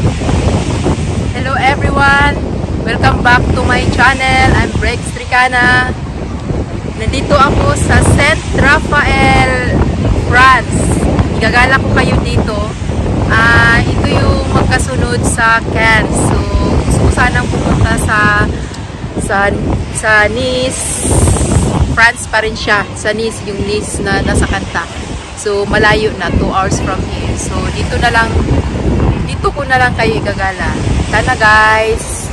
Hello everyone! Welcome back to my channel. I'm Brex Tricana. Nandito ako sa Saint Raphael, France. Igagala ko kayo dito. Uh, ito yung magkasunod sa Cannes. So, gusto ko sanang pumunta sa sa sa Nice. France pa rin siya. Sa Nice, yung Nice na nasa kanta. So, malayo na. 2 hours from here. So, dito na lang dito ko na lang kayo igagala. Sana guys!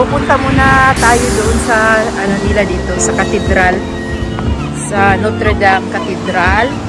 Pupunta muna tayo doon sa ano nila dito sa katedral. Sa Notre Dame Cathedral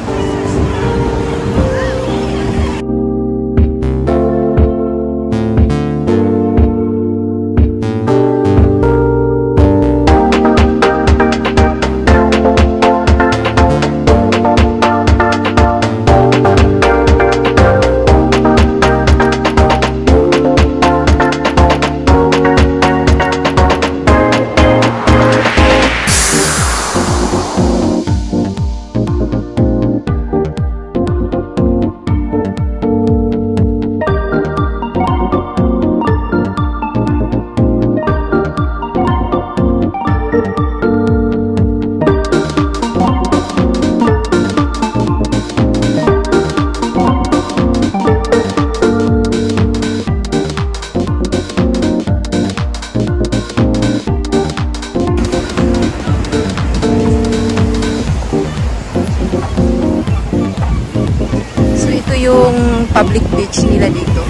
public beach nila dito.